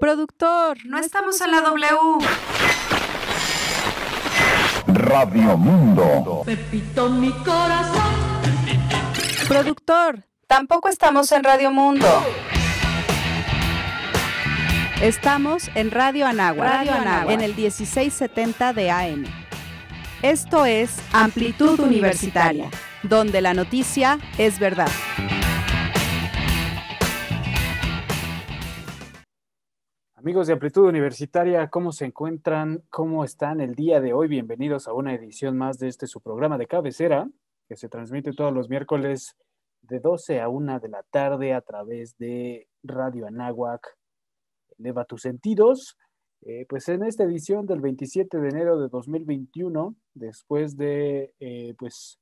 Productor, no estamos en la W. Radio Mundo. Pepito, mi corazón. Productor, tampoco estamos en Radio Mundo. Estamos en Radio Anagua, Radio Anáhuac. en el 1670 de AM. Esto es Amplitud Universitaria, donde la noticia es verdad. Amigos de Amplitud Universitaria, ¿cómo se encuentran? ¿Cómo están el día de hoy? Bienvenidos a una edición más de este su programa de cabecera, que se transmite todos los miércoles de 12 a 1 de la tarde a través de Radio Anáhuac. Eleva tus sentidos. Eh, pues en esta edición del 27 de enero de 2021, después de eh, pues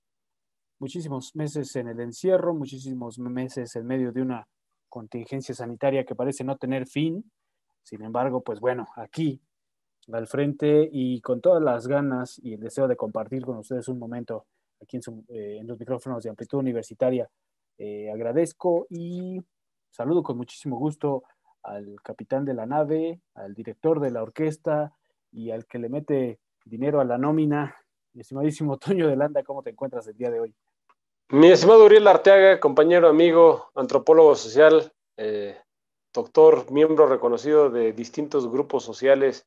muchísimos meses en el encierro, muchísimos meses en medio de una contingencia sanitaria que parece no tener fin, sin embargo, pues bueno, aquí al frente y con todas las ganas y el deseo de compartir con ustedes un momento aquí en, su- eh, en los micrófonos de Amplitud Universitaria, eh, agradezco y saludo con muchísimo gusto al capitán de la nave, al director de la orquesta y al que le mete dinero a la nómina. Mi estimadísimo Toño de Landa, ¿cómo te encuentras el día de hoy? Mi estimado Uriel Arteaga, compañero, amigo, antropólogo social, eh, doctor, miembro reconocido de distintos grupos sociales,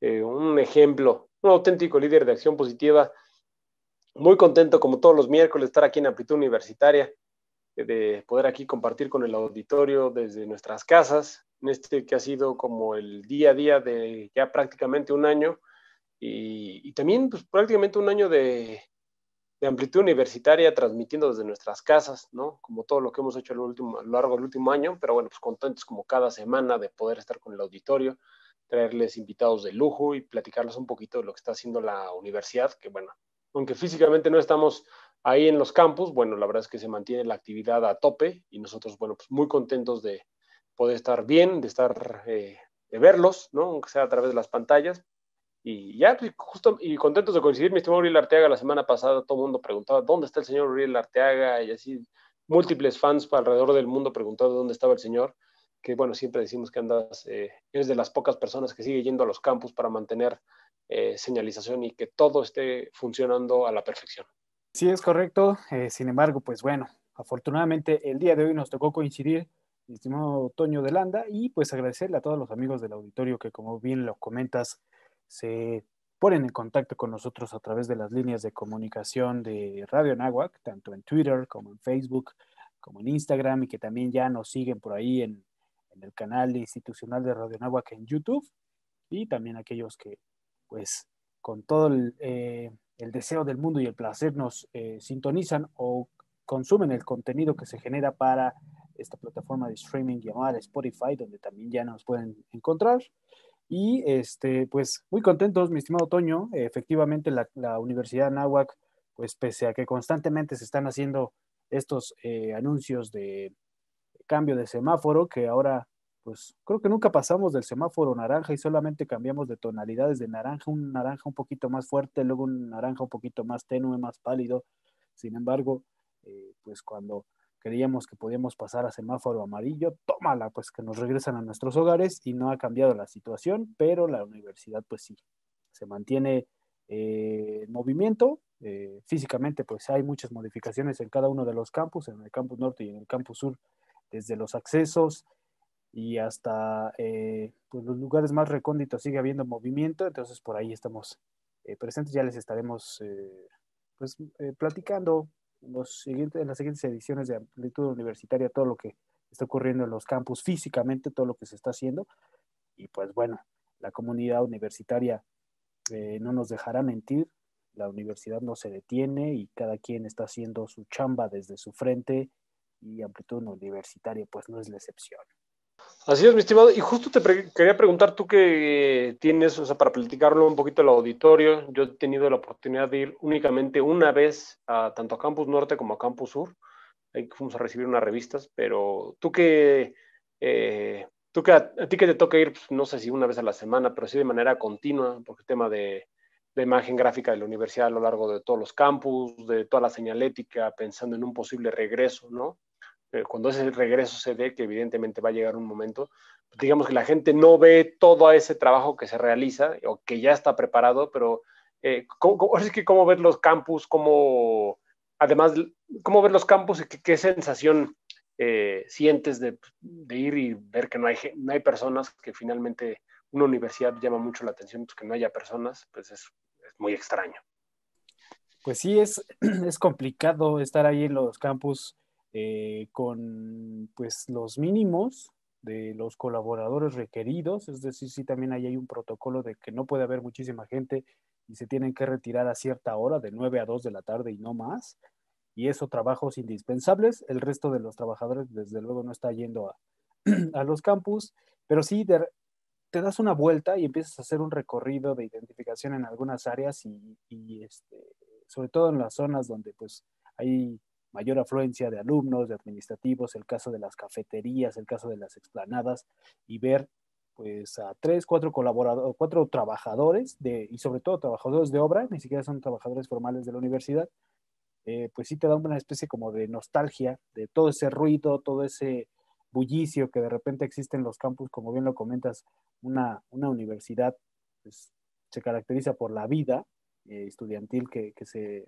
eh, un ejemplo, un auténtico líder de acción positiva. Muy contento, como todos los miércoles, estar aquí en Amplitud Universitaria, eh, de poder aquí compartir con el auditorio desde nuestras casas, en este que ha sido como el día a día de ya prácticamente un año, y, y también pues, prácticamente un año de, de amplitud universitaria transmitiendo desde nuestras casas, ¿no? Como todo lo que hemos hecho a lo, último, largo del último año, pero bueno, pues contentos como cada semana de poder estar con el auditorio, traerles invitados de lujo y platicarles un poquito de lo que está haciendo la universidad, que bueno, aunque físicamente no estamos ahí en los campus, bueno, la verdad es que se mantiene la actividad a tope y nosotros, bueno, pues muy contentos de poder estar bien, de estar, eh, de verlos, ¿no? Aunque sea a través de las pantallas, y ya, pues, justo, y contentos de coincidir, mi estimado Uriel Arteaga, la semana pasada todo el mundo preguntaba, ¿dónde está el señor Uriel Arteaga? Y así, múltiples fans para alrededor del mundo preguntando dónde estaba el señor, que bueno, siempre decimos que andas, eh, eres de las pocas personas que sigue yendo a los campus para mantener eh, señalización y que todo esté funcionando a la perfección. Sí, es correcto. Eh, sin embargo, pues bueno, afortunadamente el día de hoy nos tocó coincidir, estimado Toño de Landa, y pues agradecerle a todos los amigos del auditorio que, como bien lo comentas, se ponen en contacto con nosotros a través de las líneas de comunicación de Radio Nahuac, tanto en Twitter como en Facebook, como en Instagram, y que también ya nos siguen por ahí en, el canal institucional de Radio Nahuac en YouTube, y también aquellos que, pues, con todo el, eh, deseo del mundo y el placer nos eh, sintonizan o consumen el contenido que se genera para esta plataforma de streaming llamada Spotify, donde también ya nos pueden encontrar. Y este, pues muy contentos, mi estimado Toño. Efectivamente, la, la Universidad Nahuac, pues pese a que constantemente se están haciendo estos eh, anuncios de cambio de semáforo, que ahora, pues creo que nunca pasamos del semáforo naranja y solamente cambiamos de tonalidades de naranja, un naranja un poquito más fuerte, luego un naranja un poquito más tenue, más pálido. Sin embargo, eh, pues cuando creíamos que podíamos pasar a semáforo amarillo, tómala, pues que nos regresan a nuestros hogares y no ha cambiado la situación, pero la universidad pues sí, se mantiene eh, en movimiento. Eh, físicamente pues hay muchas modificaciones en cada uno de los campus, en el campus norte y en el campus sur, desde los accesos y hasta eh, pues los lugares más recónditos sigue habiendo movimiento, entonces por ahí estamos eh, presentes, ya les estaremos eh, pues eh, platicando los siguientes, en las siguientes ediciones de Amplitud Universitaria todo lo que está ocurriendo en los campus físicamente, todo lo que se está haciendo. Y pues bueno, la comunidad universitaria eh, no nos dejará mentir, la universidad no se detiene y cada quien está haciendo su chamba desde su frente y Amplitud Universitaria pues no es la excepción. Así es, mi estimado. Y justo te quería preguntar tú que tienes, o sea, para platicarlo un poquito al auditorio, yo he tenido la oportunidad de ir únicamente una vez a tanto a Campus Norte como a Campus Sur. Ahí fuimos a recibir unas revistas, pero tú que, eh, tú que a, a, ti que te toca ir, pues, no sé si una vez a la semana, pero sí de manera continua, porque el tema de, de imagen gráfica de la universidad a lo largo de todos los campus, de toda la señalética, pensando en un posible regreso, ¿no? Eh, cuando ese regreso se dé, que evidentemente va a llegar un momento, pues digamos que la gente no ve todo ese trabajo que se realiza o que ya está preparado, pero eh, ¿cómo, cómo ver los campus, cómo, además, cómo ver los campus y qué, sensación eh, sientes de, ir y ver que no hay, no hay personas, que finalmente una universidad llama mucho la atención, pues que no haya personas, pues es, es muy extraño. Pues sí, es, es complicado estar ahí en los campus eh, con pues los mínimos de los colaboradores requeridos, es decir, sí también ahí hay un protocolo de que no puede haber muchísima gente y se tienen que retirar a cierta hora, de 9 a 2 de la tarde y no más, y eso trabajos indispensables, el resto de los trabajadores desde luego no está yendo a, los campus, pero sí te das una vuelta y empiezas a hacer un recorrido de identificación en algunas áreas y, y este, sobre todo en las zonas donde pues hay mayor afluencia de alumnos, de administrativos, el caso de las cafeterías, el caso de las explanadas, y ver pues a tres, cuatro colaboradores, cuatro trabajadores de, y sobre todo trabajadores de obra, ni siquiera son trabajadores formales de la universidad, eh, pues sí te da una especie como de nostalgia de todo ese ruido, todo ese bullicio que de repente existe en los campus, como bien lo comentas, una, una universidad pues, se caracteriza por la vida eh, estudiantil que, que, se,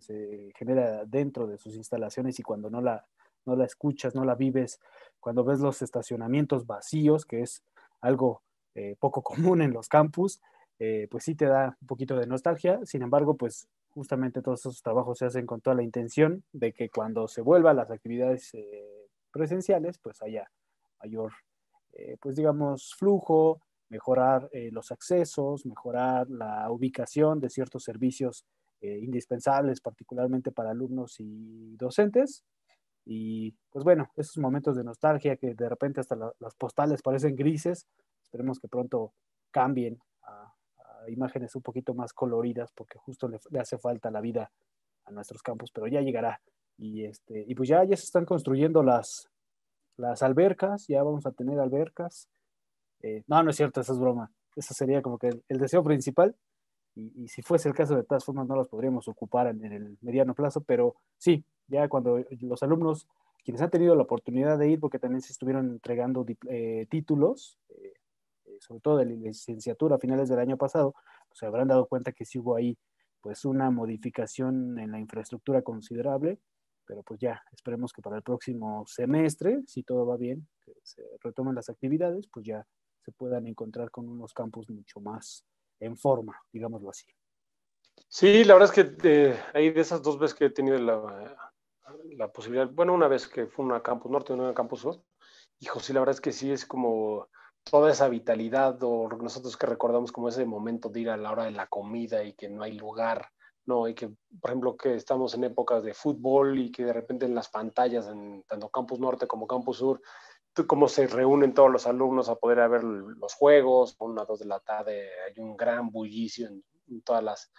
se genera dentro de sus instalaciones y cuando no la, no la escuchas, no la vives, cuando ves los estacionamientos vacíos, que es algo eh, poco común en los campus, eh, pues sí te da un poquito de nostalgia. Sin embargo, pues justamente todos esos trabajos se hacen con toda la intención de que cuando se vuelvan las actividades eh, presenciales, pues haya mayor, pues digamos, flujo, mejorar los accesos, mejorar la ubicación de ciertos servicios eh, indispensables, particularmente para alumnos y docentes. Y pues bueno, esos momentos de nostalgia que de repente hasta las postales parecen grises, esperemos que pronto cambien a, imágenes un poquito más coloridas porque justo le, hace falta la vida a nuestros campos, pero ya llegará. Y, este, y pues ya, ya se están construyendo las, las albercas, ya vamos a tener albercas. Eh, no, no es cierto, esa es broma. Eso sería como que el deseo principal, y, si fuese el caso de todas formas no los podríamos ocupar en, el mediano plazo, pero sí, ya cuando los alumnos, quienes han tenido la oportunidad de ir, porque también se estuvieron entregando eh, títulos, eh, eh, sobre todo de licenciatura a finales del año pasado, pues se habrán dado cuenta que sí hubo ahí pues una modificación en la infraestructura considerable, pero pues ya, esperemos que para el próximo semestre, si todo va bien, que se retomen las actividades, pues ya se puedan encontrar con unos campus mucho más en forma, digámoslo así. Sí, la verdad es que eh, ahí de esas dos veces que he tenido la, la, posibilidad, bueno, una vez que fue una campus norte y una campus sur, hijo, sí, la verdad es que sí es como toda esa vitalidad o nosotros que recordamos como ese momento de ir a la hora de la comida y que no hay lugar, ¿no? Y que, por ejemplo, que estamos en épocas de fútbol y que de repente en las pantallas, tanto campus norte como campus sur, cómo se reúnen todos los alumnos a poder ver los juegos, una, dos de la tarde, hay un gran bullicio en, todas las,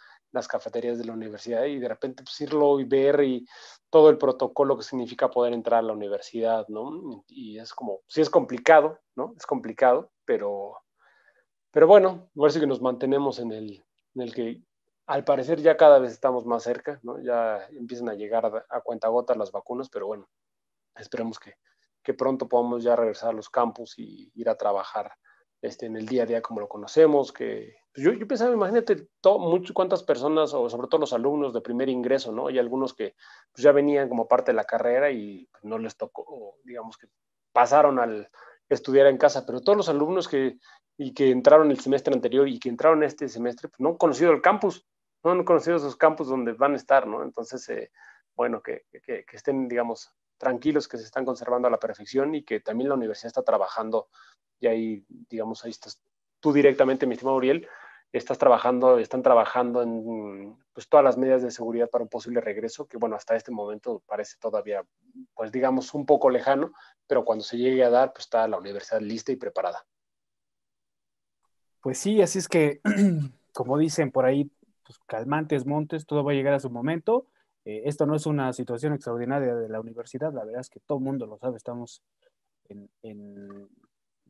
cafeterías de la universidad y de repente pues irlo y ver y todo el protocolo que significa poder entrar a la universidad, ¿no? Y es como, sí es complicado, ¿no? Es complicado, pero, pero bueno, parece que nos mantenemos en el, en el que al parecer ya cada vez estamos más cerca, ¿no? Ya empiezan a llegar a, a cuenta gota las vacunas, pero bueno, esperemos que, que pronto podamos ya regresar a los campus y ir a trabajar este, en el día a día como lo conocemos, que pues, yo, yo, pensaba, imagínate mucho, cuántas personas, o sobre todo los alumnos de primer ingreso, ¿no? Hay algunos que pues, ya venían como parte de la carrera y pues, no les tocó, digamos que pasaron al estudiar en casa, pero todos los alumnos que, y que entraron el semestre anterior y que entraron este semestre, pues no han conocido el campus, no han conocido esos campus donde van a estar, ¿no? Entonces, eh, bueno, que, que, estén, digamos, tranquilos que se están conservando a la perfección y que también la universidad está trabajando, y ahí, digamos, ahí estás tú directamente, mi estimado Uriel, estás trabajando, están trabajando en pues, todas las medidas de seguridad para un posible regreso, que bueno, hasta este momento parece todavía, pues digamos, un poco lejano, pero cuando se llegue a dar, pues está la universidad lista y preparada. Pues sí, así es que, como dicen por ahí, pues calmantes montes, todo va a llegar a su momento. Eh, esto no es una situación extraordinaria de la universidad, la verdad es que todo el mundo lo sabe, estamos en,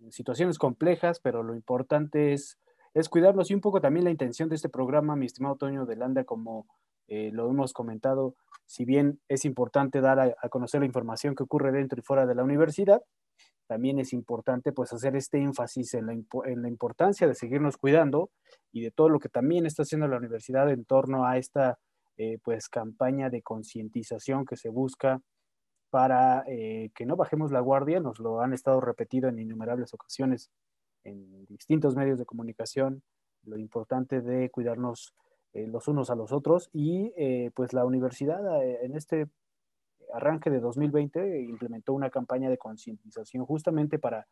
situaciones complejas, pero lo importante es, es cuidarnos y un poco también la intención de este programa, mi estimado Toño de Landa, como eh, lo hemos comentado, si bien es importante dar a, conocer la información que ocurre dentro y fuera de la universidad, también es importante pues hacer este énfasis en la, en la, importancia de seguirnos cuidando y de todo lo que también está haciendo la universidad en torno a esta eh, pues campaña de concientización que se busca para eh, que no bajemos la guardia, nos lo han estado repetido en innumerables ocasiones en distintos medios de comunicación, lo importante de cuidarnos eh, los unos a los otros y pues la universidad en este arranque de 2020 implementó una campaña de concientización justamente para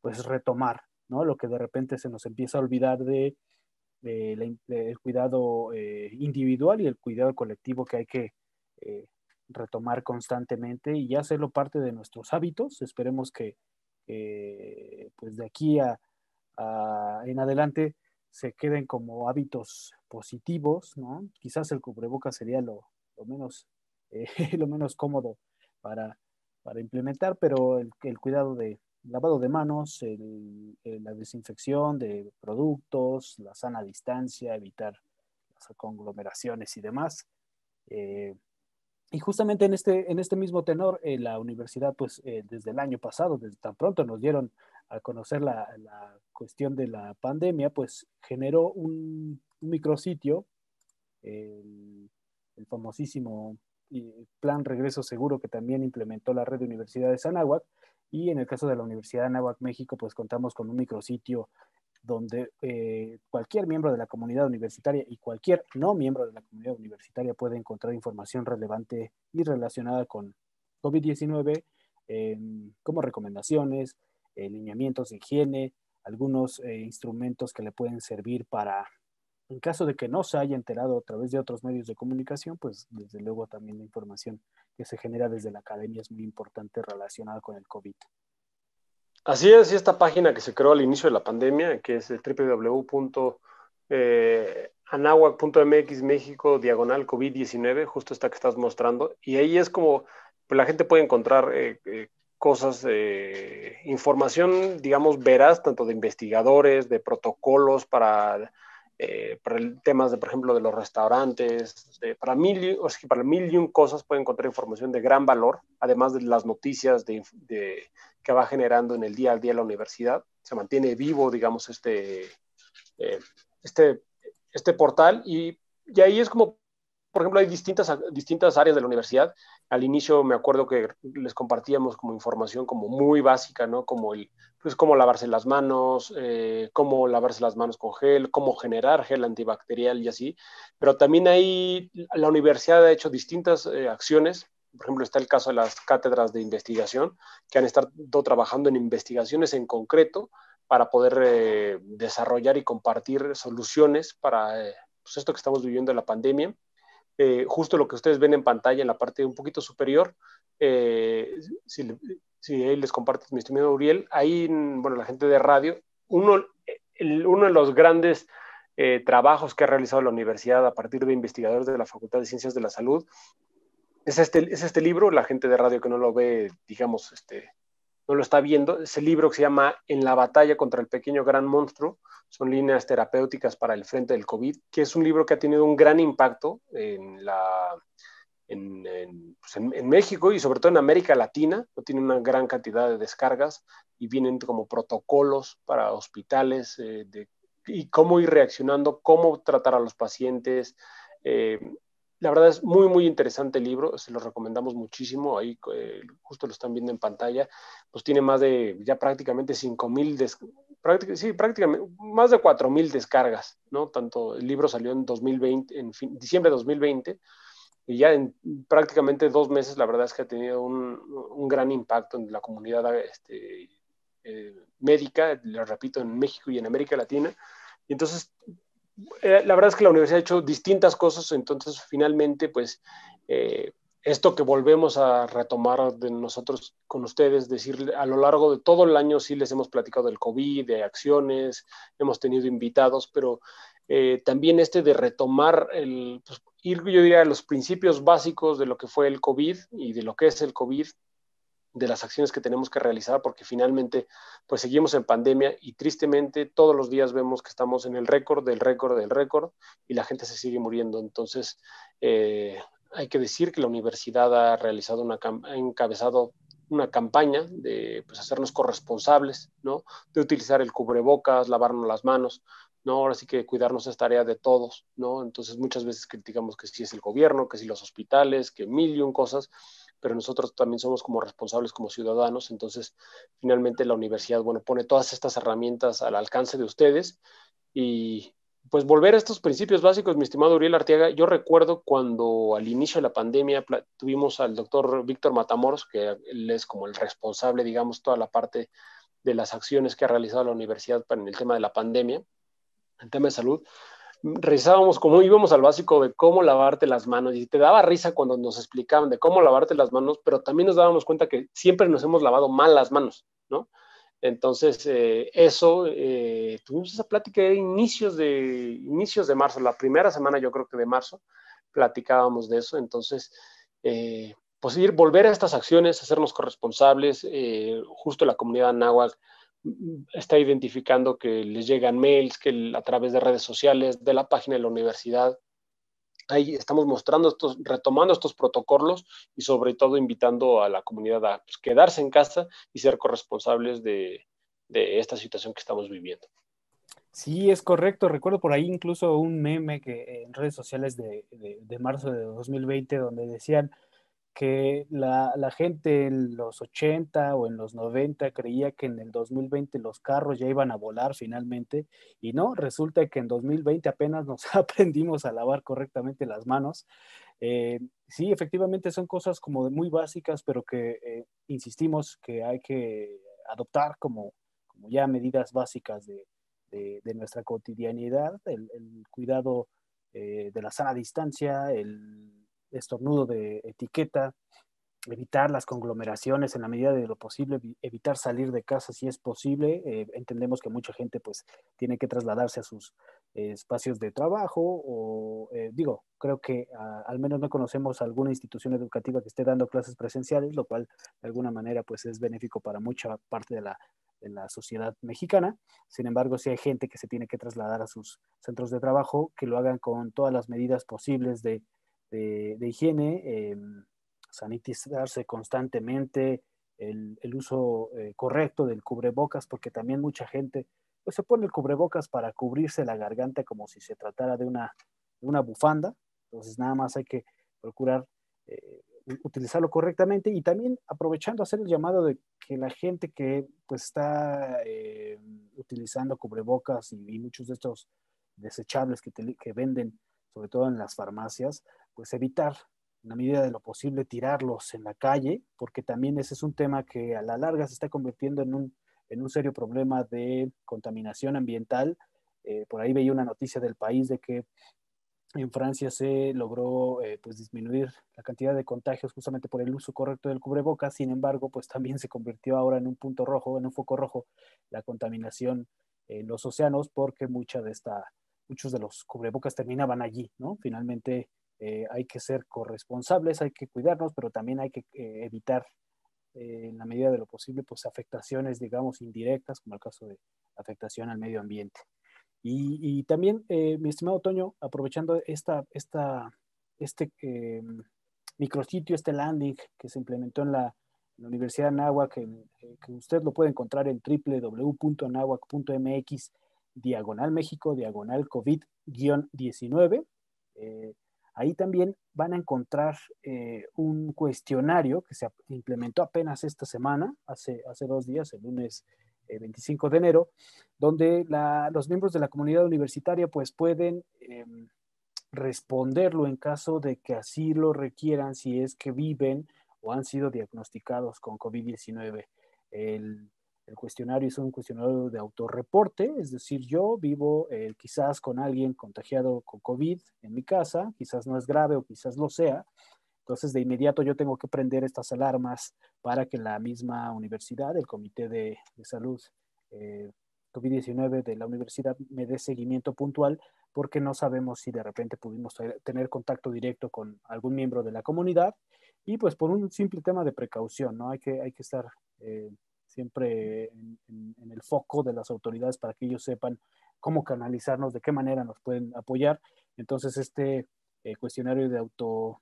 pues retomar ¿no? lo que de repente se nos empieza a olvidar de, el cuidado individual y el cuidado colectivo que hay que retomar constantemente y hacerlo parte de nuestros hábitos. Esperemos que pues de aquí a, en adelante se queden como hábitos positivos, ¿no? Quizás el cubreboca sería lo, menos, eh, lo menos cómodo para, implementar, pero el, cuidado de lavado de manos, la desinfección de productos, la sana distancia, evitar las conglomeraciones y demás. Eh, y justamente en este, en este mismo tenor, eh, la universidad, pues desde el año pasado, desde tan pronto nos dieron a conocer la, cuestión de la pandemia, pues generó un, micrositio, el, famosísimo Plan Regreso Seguro que también implementó la red de universidades de Anáhuac. Y en el caso de la Universidad de Anáhuac, México, pues contamos con un micrositio donde eh, cualquier miembro de la comunidad universitaria y cualquier no miembro de la comunidad universitaria puede encontrar información relevante y relacionada con COVID-19, como recomendaciones, eh, lineamientos de higiene, algunos eh, instrumentos que le pueden servir para, en caso de que no se haya enterado a través de otros medios de comunicación, pues desde luego también la información que se genera desde la academia es muy importante relacionada con el COVID. Así es, y esta página que se creó al inicio de la pandemia, que es www.anahuac.mx México diagonal COVID-19, justo esta que estás mostrando, y ahí es como pues, la gente puede encontrar eh, cosas, información, digamos, veraz, tanto de investigadores, de protocolos para, eh, temas de, por ejemplo, de los restaurantes, para, mil, o sea, para mil y un cosas pueden encontrar información de gran valor, además de las noticias de, que va generando en el día a día la universidad. Se mantiene vivo, digamos, este, eh, este, este portal y, y ahí es como por ejemplo, hay distintas, distintas áreas de la universidad. Al inicio me acuerdo que les compartíamos como información como muy básica, ¿no? Como el, pues cómo lavarse las manos, eh, cómo lavarse las manos con gel, cómo generar gel antibacterial y así. Pero también ahí la universidad ha hecho distintas eh, acciones. Por ejemplo, está el caso de las cátedras de investigación, que han estado trabajando en investigaciones en concreto para poder eh, desarrollar y compartir soluciones para pues esto que estamos viviendo en la pandemia eh, justo lo que ustedes ven en pantalla en la parte un poquito superior, eh, si, ahí les comparto mi estimado Uriel, ahí, bueno, la gente de radio, uno, uno de los grandes eh, trabajos que ha realizado la universidad a partir de investigadores de la Facultad de Ciencias de la Salud es este, es este libro, la gente de radio que no lo ve, digamos, este, no lo está viendo, es el libro que se llama En la batalla contra el pequeño gran monstruo, son líneas terapéuticas para el frente del COVID, que es un libro que ha tenido un gran impacto en, la, en, pues México y sobre todo en América Latina, tiene una gran cantidad de descargas y vienen como protocolos para hospitales eh, de, y cómo ir reaccionando, cómo tratar a los pacientes. Eh, la verdad es muy, muy interesante el libro, se lo recomendamos muchísimo, ahí eh, justo lo están viendo en pantalla, pues tiene más de ya prácticamente 5.000, prácticamente, sí, prácticamente más de 4.000 descargas, ¿no? Tanto el libro salió en 2020, en diciembre de 2020, y ya en prácticamente dos meses la verdad es que ha tenido un, un gran impacto en la comunidad este, eh, médica, le repito, en México y en América Latina. Y entonces eh, la verdad es que la universidad ha hecho distintas cosas, entonces finalmente, pues, eh, esto que volvemos a retomar de nosotros con ustedes, decir, a lo largo de todo el año sí les hemos platicado del COVID, de acciones, hemos tenido invitados, pero eh, también este de retomar, el, pues, ir, yo diría, los principios básicos de lo que fue el COVID y de lo que es el COVID, de las acciones que tenemos que realizar, porque finalmente, pues seguimos en pandemia y tristemente todos los días vemos que estamos en el récord del récord del récord y la gente se sigue muriendo. Entonces, eh, hay que decir que la universidad ha realizado una, ha encabezado una campaña de pues, hacernos corresponsables, ¿no? De utilizar el cubrebocas, lavarnos las manos, ¿no? Ahora sí que cuidarnos es tarea de todos, ¿no? Entonces muchas veces criticamos que si es el gobierno, que si los hospitales, que mil y un cosas, pero nosotros también somos como responsables como ciudadanos, entonces finalmente la universidad, bueno, pone todas estas herramientas al alcance de ustedes. Y pues volver a estos principios básicos, mi estimado Uriel Arteaga, yo recuerdo cuando al inicio de la pandemia tuvimos al doctor Víctor Matamoros, que él es como el responsable, digamos, toda la parte de las acciones que ha realizado la universidad en el tema de la pandemia, en tema de salud, revisábamos cómo íbamos al básico de cómo lavarte las manos y te daba risa cuando nos explicaban de cómo lavarte las manos, pero también nos dábamos cuenta que siempre nos hemos lavado mal las manos, ¿no? Entonces, eh, eso, eh, tuvimos esa plática de inicios de, inicios de marzo, la primera semana yo creo que de marzo, platicábamos de eso. Entonces, eh, pues ir, volver a estas acciones, hacernos corresponsables, justo la comunidad náhuatl está identificando que les llegan mails, que a través de redes sociales, de la página de la universidad, ahí estamos mostrando estos, retomando estos protocolos y sobre todo invitando a la comunidad a pues, quedarse en casa y ser corresponsables de, esta situación que estamos viviendo. Sí, es correcto. Recuerdo por ahí incluso un meme que en redes sociales de, de marzo de 2020 donde decían, que la, gente en los 80 o en los 90 creía que en el 2020 los carros ya iban a volar finalmente y no, resulta que en 2020 apenas nos aprendimos a lavar correctamente las manos. Eh, sí, efectivamente son cosas como muy básicas, pero que eh, insistimos que hay que adoptar como, como ya medidas básicas de, nuestra cotidianidad, el, cuidado eh, de la sana distancia, el estornudo de etiqueta, evitar las conglomeraciones en la medida de lo posible, evitar salir de casa si es posible. Eh, entendemos que mucha gente pues tiene que trasladarse a sus eh, espacios de trabajo o eh, digo, creo que al menos no conocemos alguna institución educativa que esté dando clases presenciales, lo cual de alguna manera pues es benéfico para mucha parte de la, de la sociedad mexicana. Sin embargo, si hay gente que se tiene que trasladar a sus centros de trabajo, que lo hagan con todas las medidas posibles de de, higiene, em, sanitizarse constantemente, el, uso eh, correcto del cubrebocas, porque también mucha gente pues, se pone el cubrebocas para cubrirse la garganta como si se tratara de una, una bufanda. Entonces, nada más hay que procurar eh, utilizarlo correctamente y también aprovechando hacer el llamado de que la gente que pues está eh, utilizando cubrebocas y, muchos de estos desechables que, que venden, sobre todo en las farmacias, pues evitar en la medida de lo posible tirarlos en la calle, porque también ese es un tema que a la larga se está convirtiendo en un, en un serio problema de contaminación ambiental. Eh, por ahí veía una noticia del país de que en Francia se logró eh, pues disminuir la cantidad de contagios justamente por el uso correcto del cubrebocas, sin embargo, pues también se convirtió ahora en un punto rojo, en un foco rojo, la contaminación en los océanos, porque mucha de esta, muchos de los cubrebocas terminaban allí, ¿no? Finalmente eh, hay que ser corresponsables, hay que cuidarnos, pero también hay que eh, evitar eh, en la medida de lo posible pues afectaciones, digamos, indirectas, como el caso de afectación al medio ambiente. Y, también, mi estimado Toño, aprovechando esta, esta, este micrositio, este landing que se implementó en la, Universidad de Anáhuac, que, que, usted lo puede encontrar en www.anáhuac.mx, diagonal México, diagonal COVID-19. Ahí también van a encontrar eh, un cuestionario que se implementó apenas esta semana, hace, hace dos días, el lunes 25 eh, de enero, donde los miembros de la comunidad universitaria pues pueden em, responderlo en caso de que así lo requieran si es que viven o han sido diagnosticados con COVID-19. El, el cuestionario es un cuestionario de autorreporte, es decir, yo vivo eh, quizás con alguien contagiado con COVID en mi casa, quizás no es grave o quizás lo sea. Entonces, de inmediato yo tengo que prender estas alarmas para que la misma universidad, el Comité de, Salud eh, COVID-19 de la universidad, me dé seguimiento puntual, porque no sabemos si de repente pudimos tener contacto directo con algún miembro de la comunidad y pues por un simple tema de precaución, ¿no? Hay que, hay que estar eh, siempre en, el foco de las autoridades para que ellos sepan cómo canalizarnos, de qué manera nos pueden apoyar. Entonces, este eh, cuestionario de auto,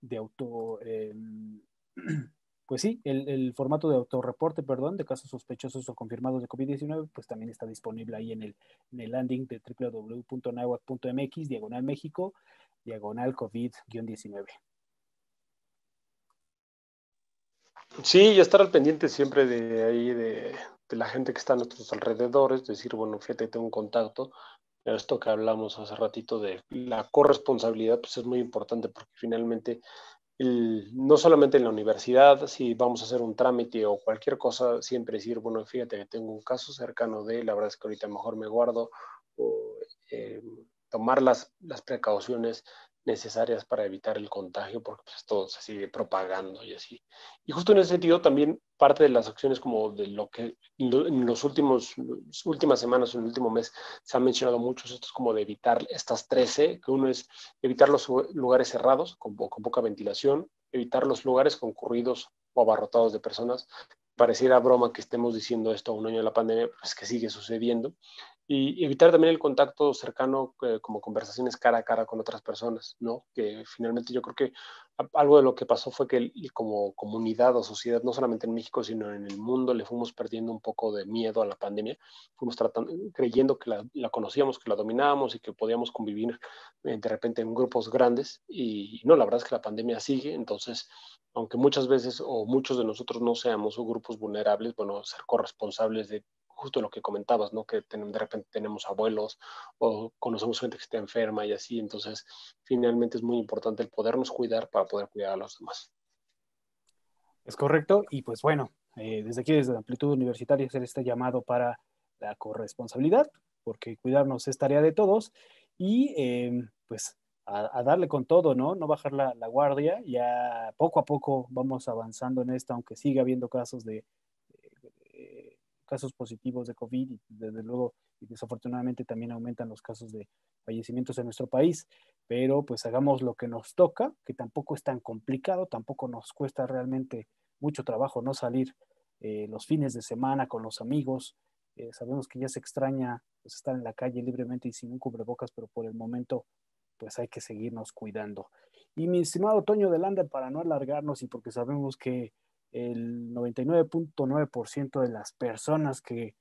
de auto, em, pues sí, el, formato de autorreporte, perdón, de casos sospechosos o confirmados de COVID-19, pues también está disponible ahí en el, en el landing de www.nahuac.mx, diagonal México, diagonal COVID-19. Sí, y estar al pendiente siempre de ahí, de, la gente que está a nuestros alrededores, decir, bueno, fíjate, tengo un contacto. Esto que hablamos hace ratito de la corresponsabilidad, pues es muy importante porque finalmente, no solamente en la universidad, si vamos a hacer un trámite o cualquier cosa, siempre decir, bueno, fíjate que tengo un caso cercano de, la verdad es que ahorita mejor me guardo, o eh, tomar las, las precauciones necesarias para evitar el contagio, porque pues, todo se sigue propagando y así. Y justo en ese sentido también parte de las acciones como de lo que en los últimos últimas semanas en el último mes se han mencionado muchos, esto es como de evitar estas 13, que uno es evitar los lugares cerrados con, con poca ventilación, evitar los lugares concurridos o abarrotados de personas. Pareciera broma que estemos diciendo esto a un año de la pandemia, pues que sigue sucediendo y evitar también el contacto cercano eh, como conversaciones cara a cara con otras personas, ¿no? Que finalmente yo creo que algo de lo que pasó fue que como comunidad o sociedad, no solamente en México, sino en el mundo, le fuimos perdiendo un poco de miedo a la pandemia, fuimos tratando, creyendo que la, la conocíamos, que la dominábamos y que podíamos convivir eh, de repente en grupos grandes y no, la verdad es que la pandemia sigue, entonces aunque muchas veces o muchos de nosotros no seamos grupos vulnerables, bueno, ser corresponsables de justo lo que comentabas, ¿no? Que de repente tenemos abuelos o conocemos gente que está enferma y así, entonces finalmente es muy importante el podernos cuidar para poder cuidar a los demás. Es correcto, y pues bueno, eh, desde aquí, desde la amplitud universitaria, hacer este llamado para la corresponsabilidad, porque cuidarnos es tarea de todos, y em, pues a, darle con todo, ¿no? No bajar la, la, guardia, ya poco a poco vamos avanzando en esto, aunque siga habiendo casos de, casos positivos de COVID y desde luego desafortunadamente también aumentan los casos de fallecimientos en nuestro país, pero pues hagamos lo que nos toca, que tampoco es tan complicado, tampoco nos cuesta realmente mucho trabajo no salir eh, los fines de semana con los amigos. Eh, sabemos que ya se extraña pues, estar en la calle libremente y sin un cubrebocas, pero por el momento pues hay que seguirnos cuidando. Y mi estimado Toño de Landa, para no alargarnos y porque sabemos que el 99.9% de las personas que,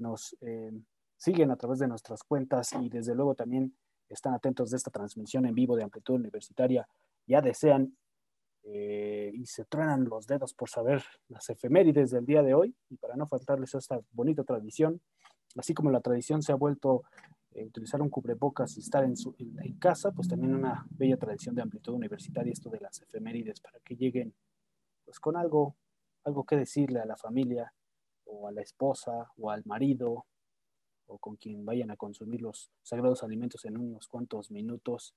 nos eh, siguen a través de nuestras cuentas y desde luego también están atentos de esta transmisión en vivo de Amplitud Universitaria, ya desean eh, y se truenan los dedos por saber las efemérides del día de hoy y para no faltarles esta bonita tradición, así como la tradición se ha vuelto eh, utilizar un cubrebocas y estar en, su, en casa, pues también una bella tradición de Amplitud Universitaria, esto de las efemérides, para que lleguen pues con algo, algo que decirle a la familia o a la esposa o al marido o con quien vayan a consumir los sagrados alimentos en unos cuantos minutos,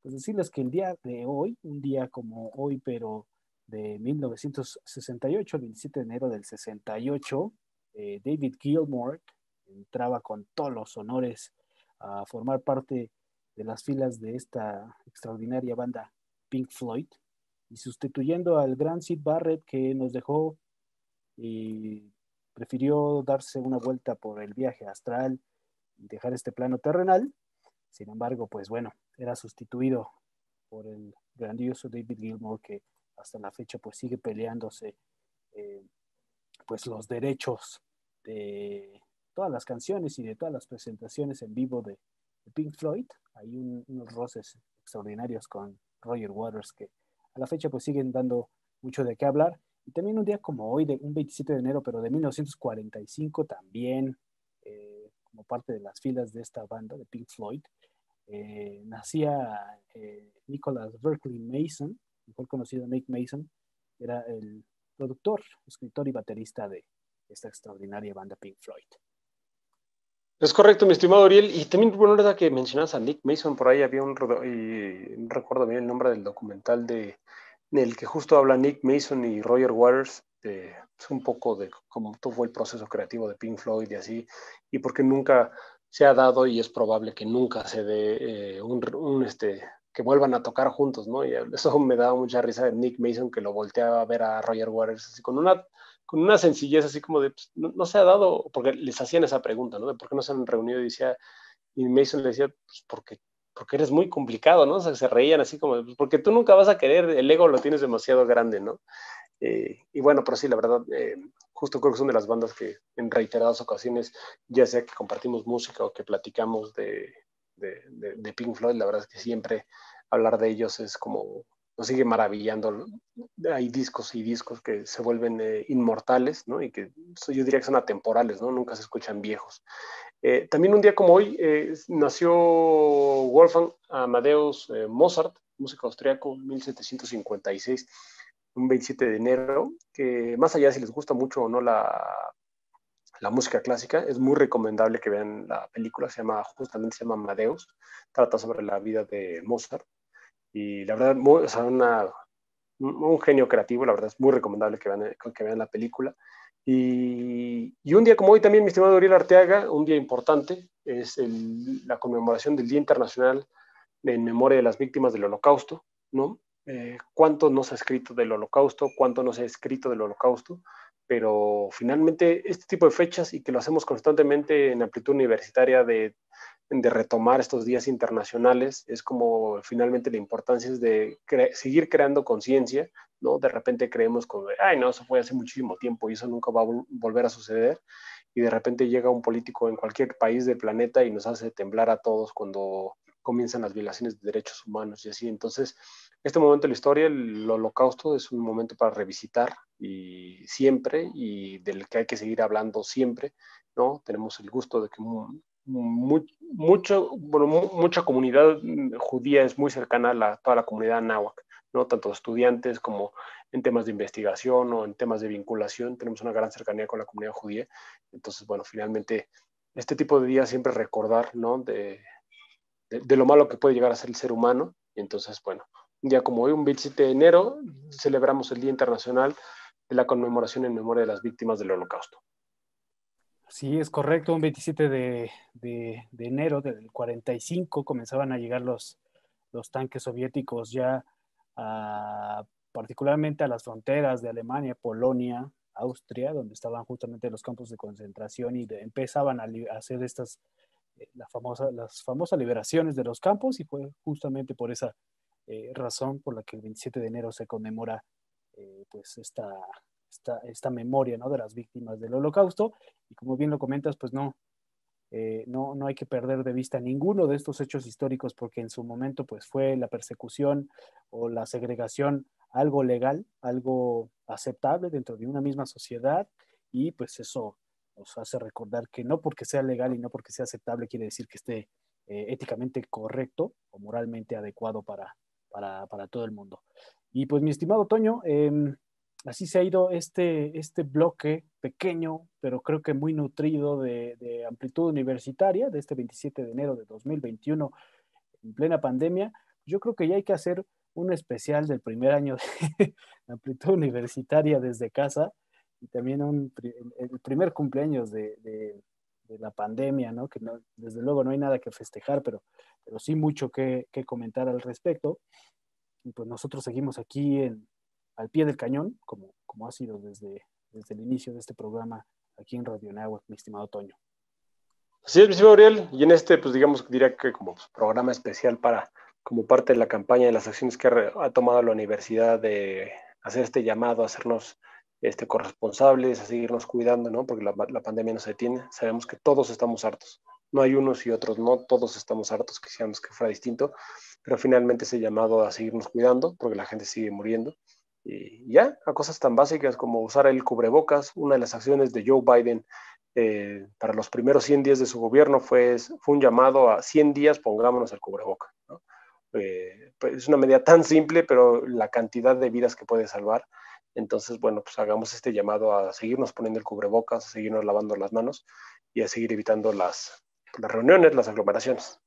pues decirles que el día de hoy, un día como hoy, pero de 1968, el 27 de enero del 68, eh, David Gilmour entraba con todos los honores a formar parte de las filas de esta extraordinaria banda Pink Floyd y sustituyendo al gran Sid Barrett que nos dejó y prefirió darse una vuelta por el viaje astral y dejar este plano terrenal. Sin embargo, pues bueno, era sustituido por el grandioso David Gilmour que hasta la fecha pues sigue peleándose eh, pues los derechos de todas las canciones y de todas las presentaciones en vivo de, Pink Floyd. Hay unos roces extraordinarios con Roger Waters que a la fecha pues siguen dando mucho de qué hablar. Y también un día como hoy, de un 27 de enero, pero de 1945 también, eh, como parte de las filas de esta banda de Pink Floyd, eh, nacía eh, Nicholas Berkeley Mason, mejor conocido Nick Mason, era el productor, escritor y baterista de esta extraordinaria banda Pink Floyd. Es correcto, mi estimado Ariel. Y también, bueno, verdad que mencionas a Nick Mason, por ahí había un, y recuerdo bien el nombre del documental de, en el que justo habla Nick Mason y Roger Waters, de, pues, un poco de cómo fue el proceso creativo de Pink Floyd y así, y porque nunca se ha dado y es probable que nunca se dé eh, un, este, que vuelvan a tocar juntos, ¿no? Y eso me daba mucha risa de Nick Mason que lo volteaba a ver a Roger Waters así con una, con una sencillez así como de, pues, no, se ha dado, porque les hacían esa pregunta, ¿no? De por qué no se han reunido y decía, y Mason le decía, pues porque, porque eres muy complicado, ¿no? O sea, se reían así como, pues porque tú nunca vas a querer, el ego lo tienes demasiado grande, ¿no? Eh, y bueno, pero sí, la verdad, eh, justo creo que son de las bandas que en reiteradas ocasiones, ya sea que compartimos música o que platicamos de, de, Pink Floyd, la verdad es que siempre hablar de ellos es como, nos sigue maravillando. Hay discos y discos que se vuelven eh, inmortales, ¿no? Y que yo diría que son atemporales, ¿no? Nunca se escuchan viejos. Eh, también un día como hoy eh, nació Wolfgang Amadeus Mozart, músico austriaco, 1756, un 27 de enero, que más allá de si les gusta mucho o no la, la música clásica, es muy recomendable que vean la película, se llama, justamente se llama Amadeus, trata sobre la vida de Mozart, y la verdad, muy, un genio creativo, la verdad es muy recomendable que vean, que vean la película. Y, un día como hoy también, mi estimado Uriel Arteaga, un día importante, es la conmemoración del Día Internacional en memoria de las víctimas del Holocausto, ¿no? Eh, ¿Cuánto no se ha escrito del Holocausto? ¿Cuánto no se ha escrito del Holocausto? Pero finalmente este tipo de fechas y que lo hacemos constantemente en amplitud universitaria de, de retomar estos días internacionales, es como finalmente la importancia es de seguir creando conciencia, ¿no? De repente creemos como, ay, no, eso fue hace muchísimo tiempo y eso nunca va a volver a suceder, y de repente llega un político en cualquier país del planeta y nos hace temblar a todos cuando comienzan las violaciones de derechos humanos y así. Entonces, este momento de la historia, el holocausto, es un momento para revisitar y siempre y del que hay que seguir hablando siempre, ¿no? Tenemos el gusto de que mucho, bueno, mucha comunidad judía es muy cercana a la, toda la comunidad náhuatl, ¿no? Tanto estudiantes como en temas de investigación o en temas de vinculación, tenemos una gran cercanía con la comunidad judía. Entonces, bueno, finalmente, este tipo de días siempre recordar, ¿no? De, de, de lo malo que puede llegar a ser el ser humano. Y entonces, bueno, un día como hoy, un 27 de enero, celebramos el Día Internacional de la Conmemoración en Memoria de las Víctimas del Holocausto. Sí, es correcto, un 27 de, de, enero del 45 comenzaban a llegar los, los tanques soviéticos ya particularmente a las fronteras de Alemania, Polonia, Austria, donde estaban justamente los campos de concentración y empezaban a, hacer estas, la famosa, las famosas liberaciones de los campos y fue justamente por esa eh, razón por la que el 27 de enero se conmemora eh, pues esta, esta, esta, memoria ¿no? de las víctimas del holocausto. Y como bien lo comentas, pues no, eh, no, no hay que perder de vista ninguno de estos hechos históricos porque en su momento pues fue la persecución o la segregación algo legal, algo aceptable dentro de una misma sociedad y pues eso nos hace recordar que no porque sea legal y no porque sea aceptable quiere decir que esté éticamente correcto o moralmente adecuado para, para, todo el mundo. Y pues mi estimado Toño, em, así se ha ido este, este bloque pequeño, pero creo que muy nutrido de, amplitud universitaria de este 27 de enero de 2021 en plena pandemia. Yo creo que ya hay que hacer un especial del primer año de amplitud universitaria desde casa y también un, el primer cumpleaños de, de, la pandemia, ¿no? Que no, desde luego no hay nada que festejar, pero, pero sí mucho que, que comentar al respecto. Y pues nosotros seguimos aquí en, al pie del cañón, como, como ha sido desde, desde el inicio de este programa aquí en Radio Nahua, mi estimado Toño. Así es, mi estimado Ariel, y en este, pues digamos, diría que como programa especial para, como parte de la campaña de las acciones que ha, tomado la universidad de hacer este llamado, hacernos este, corresponsables, a seguirnos cuidando, ¿no? Porque la, pandemia no se detiene. Sabemos que todos estamos hartos. No hay unos y otros, no todos estamos hartos, quisiéramos que fuera distinto, pero finalmente ese llamado a seguirnos cuidando, porque la gente sigue muriendo. Y ya, a cosas tan básicas como usar el cubrebocas, una de las acciones de Joe Biden eh, para los primeros 100 días de su gobierno fue, fue un llamado a 100 días pongámonos el cubreboca. Eh, pues es una medida tan simple, pero la cantidad de vidas que puede salvar. Entonces, bueno, pues hagamos este llamado a seguirnos poniendo el cubrebocas, a seguirnos lavando las manos y a seguir evitando las, reuniones, las aglomeraciones.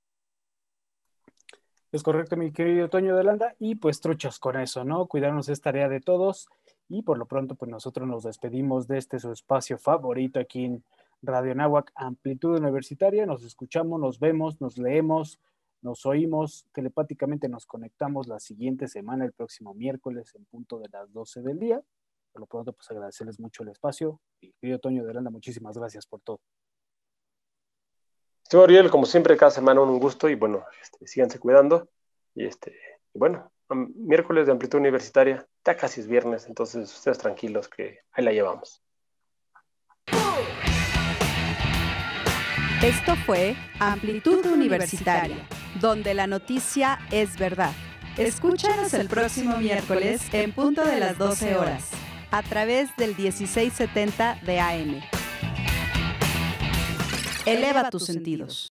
Es correcto, mi querido Toño de Landa, y pues truchas con eso, ¿no? Cuidarnos es tarea de todos, y por lo pronto, pues nosotros nos despedimos de este su espacio favorito aquí en Radio Nahuac, Amplitud Universitaria. Nos escuchamos, nos vemos, nos leemos Nos oímos telepáticamente, nos conectamos la siguiente semana, el próximo miércoles, en punto de las 12 del día. Por lo pronto, pues agradecerles mucho el espacio. Y querido Toño de Aranda, muchísimas gracias por todo. Señor Ariel, como siempre, cada semana un gusto y bueno, este, síganse cuidando. Y este, bueno, miércoles de amplitud universitaria, ya casi es viernes, entonces ustedes tranquilos que ahí la llevamos. Esto fue Amplitud Universitaria, donde la noticia es verdad. Escúchanos el próximo miércoles en punto de las 12 horas, a través del 1670 de AM. Eleva tus sentidos.